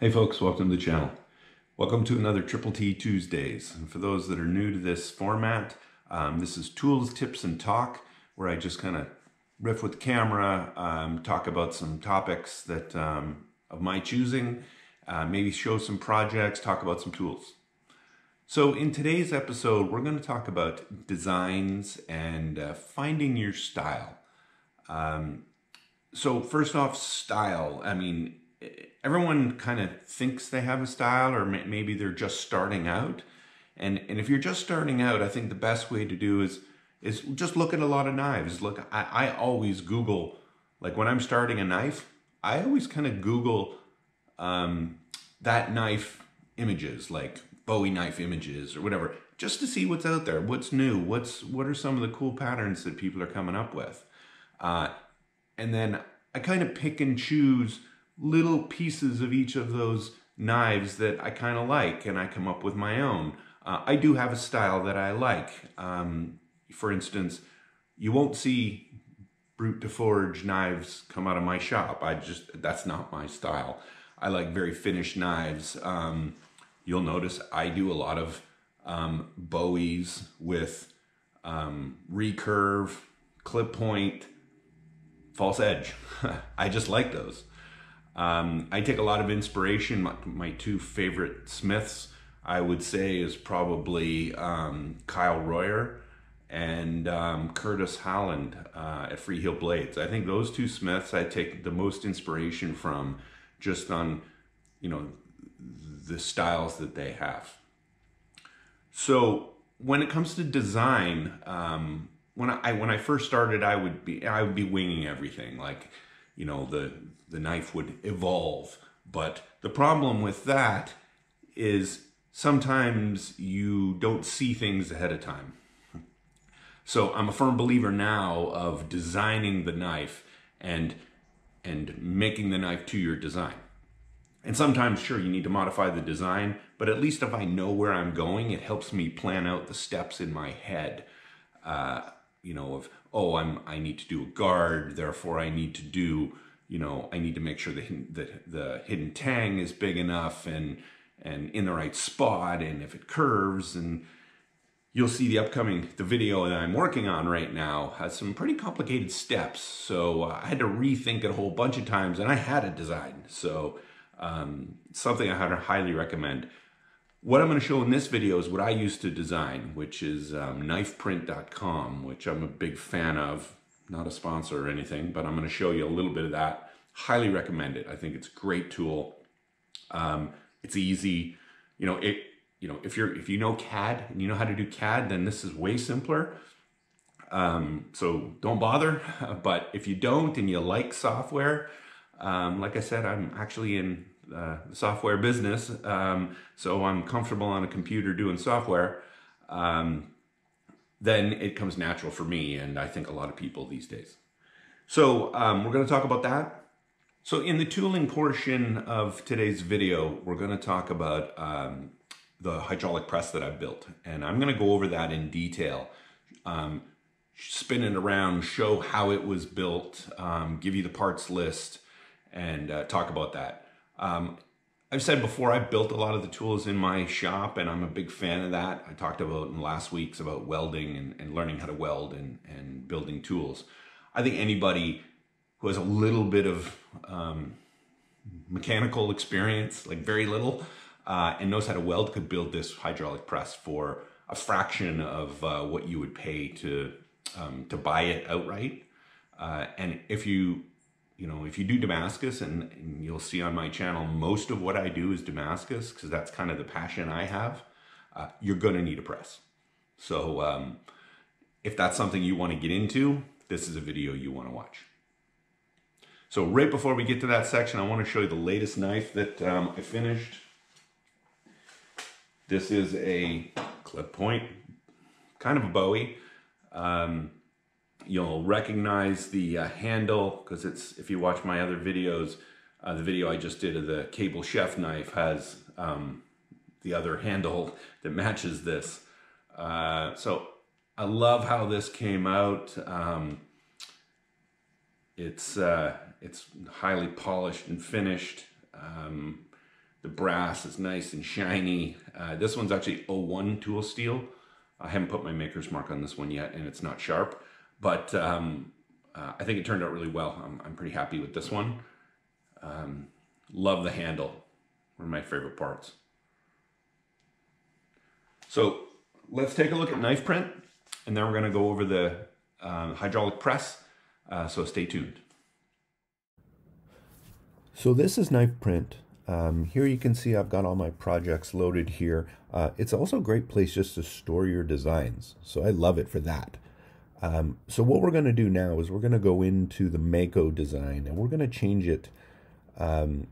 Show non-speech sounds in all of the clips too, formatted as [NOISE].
Hey folks, welcome to the channel. Welcome to another Triple T Tuesdays. And for those that are new to this format, um, this is Tools, Tips, and Talk, where I just kind of riff with the camera, um, talk about some topics that um, of my choosing, uh, maybe show some projects, talk about some tools. So in today's episode, we're going to talk about designs and uh, finding your style. Um, so first off, style. I mean, everyone kind of thinks they have a style or maybe they're just starting out. And, and if you're just starting out, I think the best way to do is, is just look at a lot of knives. Look, I, I always Google, like when I'm starting a knife, I always kind of Google um, that knife images, like Bowie knife images or whatever, just to see what's out there, what's new, what's what are some of the cool patterns that people are coming up with. Uh, and then I kind of pick and choose little pieces of each of those knives that I kind of like and I come up with my own. Uh, I do have a style that I like. Um, for instance, you won't see brute de forge knives come out of my shop. I just, that's not my style. I like very finished knives. Um, you'll notice I do a lot of um, Bowies with um, recurve, clip point, false edge. [LAUGHS] I just like those. Um, I take a lot of inspiration. My, my, two favorite Smiths, I would say, is probably um, Kyle Royer and um, Curtis Holland uh, at Freeheel Blades. I think those two Smiths I take the most inspiration from just on, you know, the styles that they have. So when it comes to design, um, when I when I first started, I would be I would be winging everything like you know, the, the knife would evolve. But the problem with that is sometimes you don't see things ahead of time. So I'm a firm believer now of designing the knife and and making the knife to your design. And sometimes, sure, you need to modify the design, but at least if I know where I'm going, it helps me plan out the steps in my head. Uh, you know, of, oh, I'm, I need to do a guard, therefore I need to do, you know, I need to make sure the, the, the hidden tang is big enough and, and in the right spot and if it curves and you'll see the upcoming, the video that I'm working on right now has some pretty complicated steps. So uh, I had to rethink it a whole bunch of times and I had a design. So um, something I highly recommend. What I'm going to show in this video is what I used to design, which is um, knifeprint.com, which I'm a big fan of. Not a sponsor or anything, but I'm going to show you a little bit of that. Highly recommend it. I think it's a great tool. Um, it's easy. You know, it. You know, if you're if you know CAD and you know how to do CAD, then this is way simpler. Um, so don't bother. [LAUGHS] But if you don't and you like software, um, like I said, I'm actually in uh, software business, um, so I'm comfortable on a computer doing software, um, then it comes natural for me, and I think a lot of people these days. So um, we're going to talk about that. So in the tooling portion of today's video, we're going to talk about um, the hydraulic press that I built, and I'm going to go over that in detail um, spin it around, show how it was built, um, give you the parts list, and uh, talk about that. Um, I've said before, I built a lot of the tools in my shop and I'm a big fan of that. I talked about in last week's about welding and, and learning how to weld and, and building tools. I think anybody who has a little bit of um, mechanical experience, like very little, uh, and knows how to weld could build this hydraulic press for a fraction of uh, what you would pay to, um, to buy it outright. Uh, and if you you know, if you do Damascus, and, and, you'll see on my channel, most of what I do is Damascus, because that's kind of the passion I have, uh, you're going to need a press. So um, if that's something you want to get into, this is a video you want to watch. So right before we get to that section, I want to show you the latest knife that um, I finished. This is a clip point, kind of a Bowie. Um, You'll recognize the uh, handle because it's, if you watch my other videos, uh, the video I just did of the cable chef knife has um, the other handle that matches this. Uh, so I love how this came out. Um, it's, uh, it's highly polished and finished. Um, The brass is nice and shiny. Uh, this one's actually O1 tool steel. I haven't put my maker's mark on this one yet and it's not sharp, but um, uh, I think it turned out really well. I'm, I'm pretty happy with this one. Um, love the handle, one of my favorite parts. So let's take a look at knife print and then we're gonna go over the um, hydraulic press. Uh, so stay tuned. So this is knife print. Um, here you can see I've got all my projects loaded here. Uh, it's also a great place just to store your designs. So I love it for that. Um, so what we're going to do now is we're going to go into the Mako design and we're going to change it um,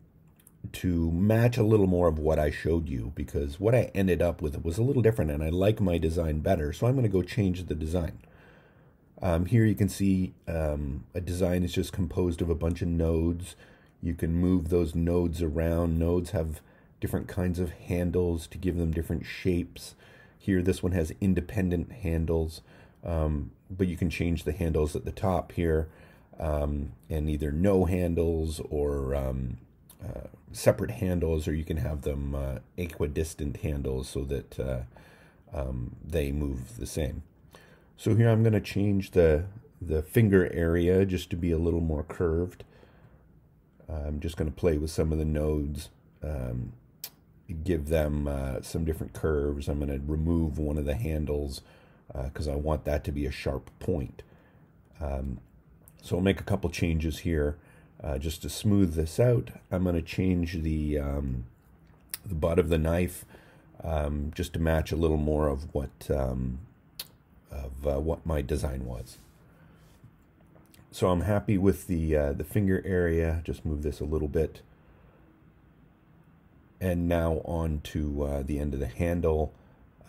to match a little more of what I showed you because what I ended up with was a little different and I like my design better. So I'm going to go change the design. Um, here you can see um, a design is just composed of a bunch of nodes. You can move those nodes around. Nodes have different kinds of handles to give them different shapes. Here, this one has independent handles, um, but you can change the handles at the top here um, and either no handles or um, uh, separate handles, or you can have them uh, equidistant handles so that uh, um, they move the same. So here I'm going to change the, the finger area just to be a little more curved. I'm just going to play with some of the nodes, um, give them uh, some different curves. I'm going to remove one of the handles because uh, I want that to be a sharp point. Um, so I'll make a couple changes here uh, just to smooth this out. I'm going to change the, um, the butt of the knife um, just to match a little more of what um, of uh, what my design was. So I'm happy with the uh, the finger area. Just move this a little bit. And now on to uh, the end of the handle.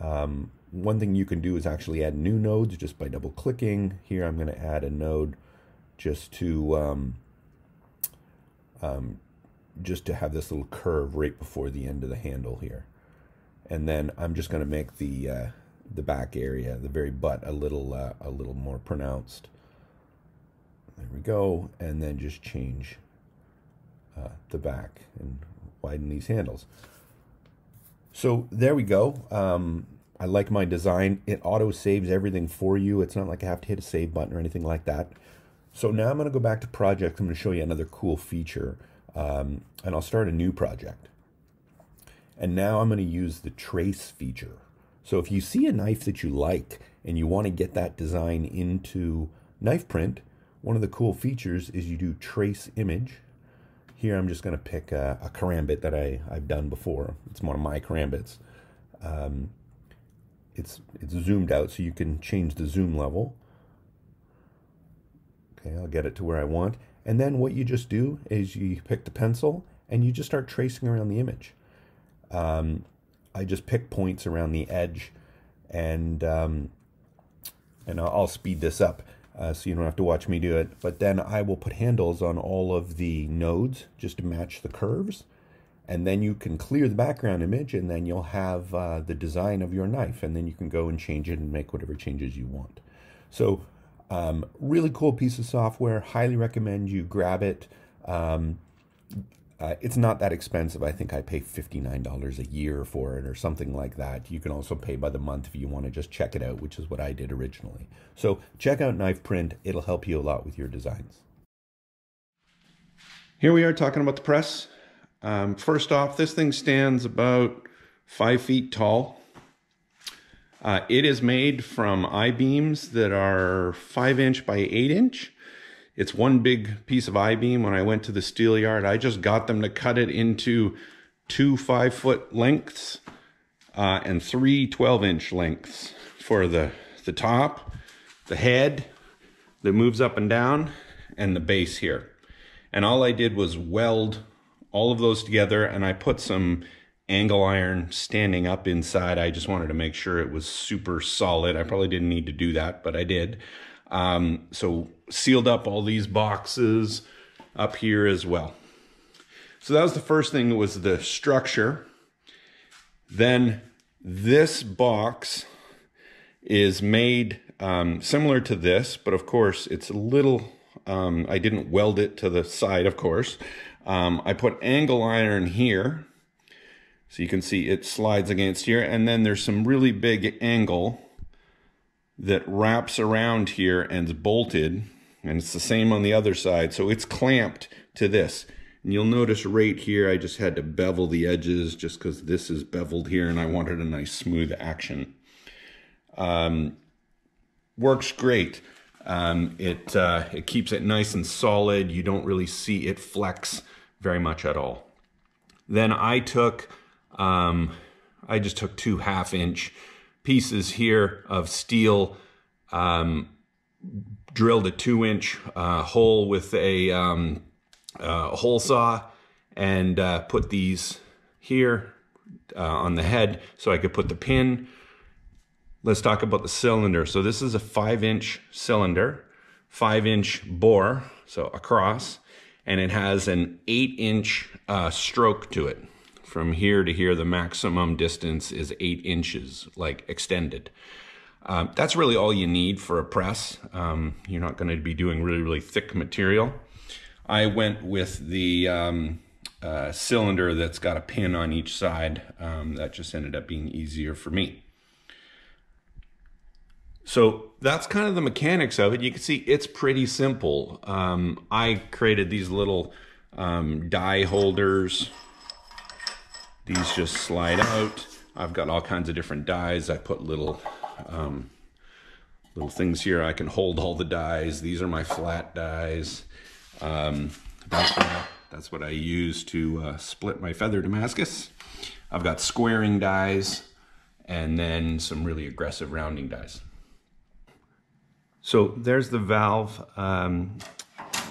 Um, one thing you can do is actually add new nodes just by double clicking. Here I'm going to add a node just to um, um, just to have this little curve right before the end of the handle here. And then I'm just going to make the uh, the back area, the very butt, a little uh, a little more pronounced. There we go, and then just change uh, the back and widen these handles. So there we go. Um, I like my design. It auto saves everything for you. It's not like I have to hit a save button or anything like that. So now I'm going to go back to project. I'm going to show you another cool feature, um, and I'll start a new project. And now I'm going to use the trace feature. So if you see a knife that you like and you want to get that design into knife print, one of the cool features is you do trace image. Here I'm just going to pick a, a karambit that I, I've done before. It's one of my karambits. Um, it's, it's zoomed out so you can change the zoom level. Okay, I'll get it to where I want. And then what you just do is you pick the pencil and you just start tracing around the image. Um, I just pick points around the edge and um, and I'll, speed this up uh, so you don't have to watch me do it. But then I will put handles on all of the nodes just to match the curves. And then you can clear the background image and then you'll have uh, the design of your knife. And then you can go and change it and make whatever changes you want. So um, really cool piece of software. Highly recommend you grab it. Um, uh, it's not that expensive. I think I pay $59 a year for it or something like that. You can also pay by the month if you want to just check it out, which is what I did originally. So check out Knife Print. It'll help you a lot with your designs. Here we are talking about the press. Um, first off, this thing stands about five feet tall. Uh, it is made from I-beams that are five inch by eight inch. It's one big piece of I-beam. When I went to the steel yard, I just got them to cut it into two five foot lengths uh, and three 12 inch lengths for the, the top, the head that moves up and down, and the base here. And all I did was weld all of those together and I put some angle iron standing up inside. I just wanted to make sure it was super solid. I probably didn't need to do that, but I did. Um, so sealed up all these boxes up here as well. So that was the first thing was the structure. Then this box is made um, similar to this, but of course it's a little, um, I didn't weld it to the side, of course. Um, I put angle iron here So you can see it slides against here. And then there's some really big angle that wraps around here and is bolted. And it's the same on the other side. So it's clamped to this. And you'll notice right here, I just had to bevel the edges just because this is beveled here and I wanted a nice smooth action. Um, works great. Um, it, uh, it keeps it nice and solid. You don't really see it flex very much at all. Then I took, um, I just took two half inch pieces here of steel, um, drilled a two inch uh, hole with a um, uh, hole saw and uh, put these here uh, on the head so I could put the pin Let's talk about the cylinder. So this is a five inch cylinder, five inch bore, so across, and it has an eight inch uh, stroke to it. From here to here, the maximum distance is eight inches, like extended. Um, that's really all you need for a press. Um, you're not going to be doing really, really thick material. I went with the um, uh, cylinder that's got a pin on each side. Um, that just ended up being easier for me. So that's kind of the mechanics of it. You can see it's pretty simple. Um, I created these little um, die holders. These just slide out. I've got all kinds of different dies. I put little um, little things here. I can hold all the dies. These are my flat dies. That's, what I, that's what I use to uh, split my feather Damascus. I've got squaring dies and then some really aggressive rounding dies. So there's the valve, um,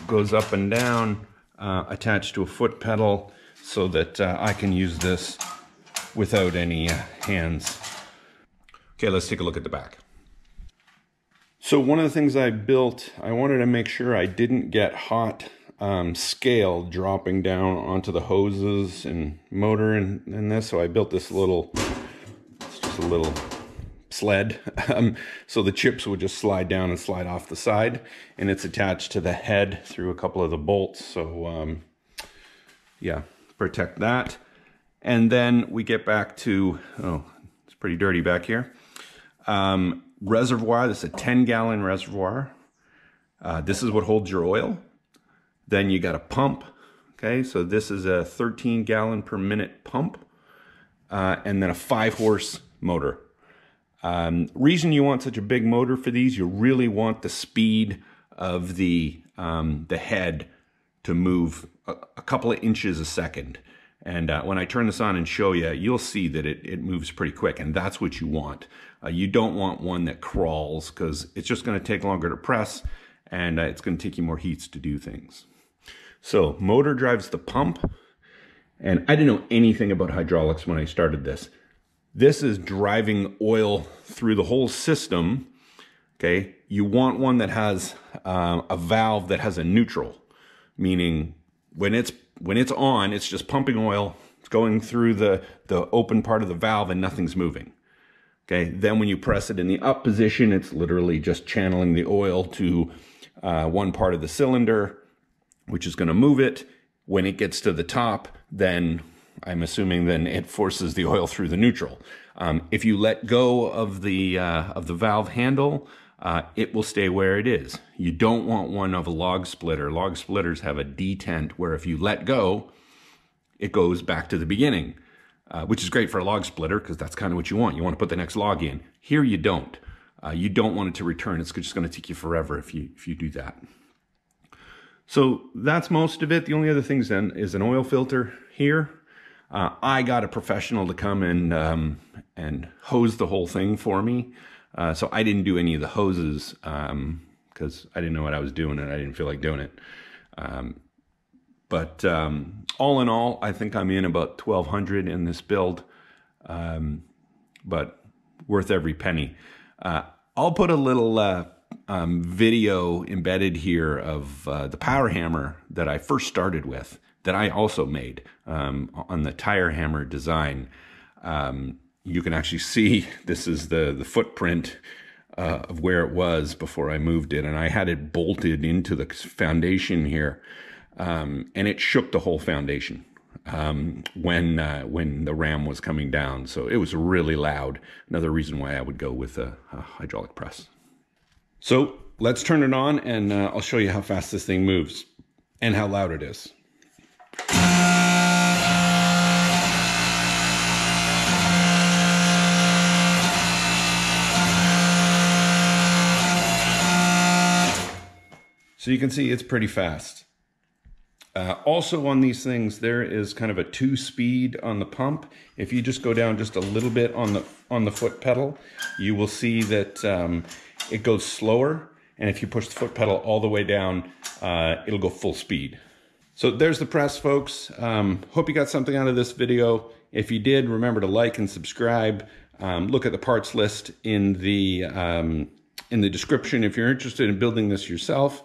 goes up and down, uh, attached to a foot pedal so that uh, I can use this without any uh, hands. Okay, let's take a look at the back. So one of the things I built, I wanted to make sure I didn't get hot um, scale dropping down onto the hoses and motor and, and this. So I built this little, it's just a little sled. [LAUGHS] Um, so the chips would just slide down and slide off the side. And it's attached to the head through a couple of the bolts. So um, yeah, protect that. And then we get back to, oh, it's pretty dirty back here. Um, reservoir, this is a 10 gallon reservoir. Uh, this is what holds your oil. Then you got a pump. Okay, so this is a 13 gallon per minute pump. Uh, and then a five horse motor. Um, reason you want such a big motor for these, you really want the speed of the, um, the head to move a, a, couple of inches a second. And uh, when I turn this on and show you, you'll see that it, it moves pretty quick, and that's what you want. Uh, you don't want one that crawls because it's just going to take longer to press, and uh, it's going to take you more heats to do things. So motor drives the pump, and I didn't know anything about hydraulics when I started this. This is driving oil through the whole system. Okay, you want one that has uh, a valve that has a neutral, meaning when it's when it's on, it's just pumping oil. It's going through the the open part of the valve and nothing's moving. Okay, then when you press it in the up position, it's literally just channeling the oil to uh, one part of the cylinder, which is going to move it. When it gets to the top, then I'm assuming then it forces the oil through the neutral. Um, if you let go of the uh, of the valve handle, uh, it will stay where it is. You don't want one of a log splitter. Log splitters have a detent where if you let go, it goes back to the beginning, uh, which is great for a log splitter because that's kind of what you want. You want to put the next log in. Here you don't. Uh, you don't want it to return. It's just going to take you forever if you if you do that. So that's most of it. The only other things then is an oil filter here. Uh, I got a professional to come and um, and hose the whole thing for me. Uh, so I didn't do any of the hoses because um, I didn't know what I was doing and I didn't feel like doing it. Um, but um, all in all, I think I'm in about 1200 in this build, um, but worth every penny. Uh, I'll put a little uh, um, video embedded here of uh, the power hammer that I first started with that I also made um, on the tire hammer design. Um, you can actually see [LAUGHS] this is the, the footprint uh, of where it was before I moved it. And I had it bolted into the foundation here. Um, and it shook the whole foundation. um, when uh, when the ram was coming down. So it was really loud. Another reason why I would go with a, a hydraulic press. So let's turn it on and uh, I'll show you how fast this thing moves and how loud it is. So you can see it's pretty fast. Uh, also on these things, there is kind of a two speed on the pump. If you just go down just a little bit on the on the foot pedal, you will see that um, it goes slower. And if you push the foot pedal all the way down, uh, it'll go full speed. So there's the press, folks. Um, hope you got something out of this video. If you did, remember to like and subscribe. Um, look at the parts list in the um, in the description if you're interested in building this yourself.